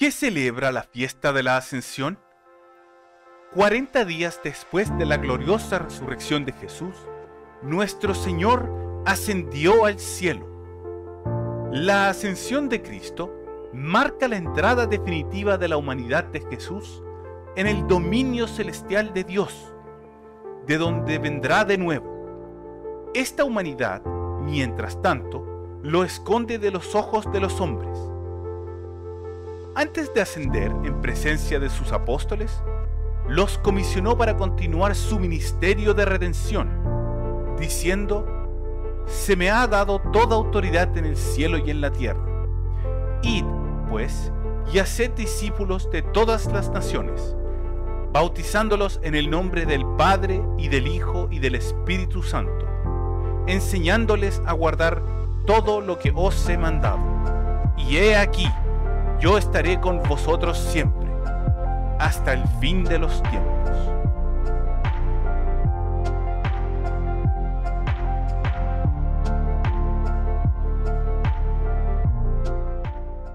¿Qué celebra la fiesta de la Ascensión? 40 días después de la gloriosa resurrección de Jesús, nuestro Señor ascendió al cielo. La ascensión de Cristo marca la entrada definitiva de la humanidad de Jesús en el dominio celestial de Dios, de donde vendrá de nuevo. Esta humanidad, mientras tanto, lo esconde de los ojos de los hombres. Antes de ascender en presencia de sus apóstoles, los comisionó para continuar su ministerio de redención, diciendo, se me ha dado toda autoridad en el cielo y en la tierra. Id, pues, y haced discípulos de todas las naciones, bautizándolos en el nombre del Padre y del Hijo y del Espíritu Santo, enseñándoles a guardar todo lo que os he mandado. Y he aquí, yo estaré con vosotros siempre, hasta el fin de los tiempos.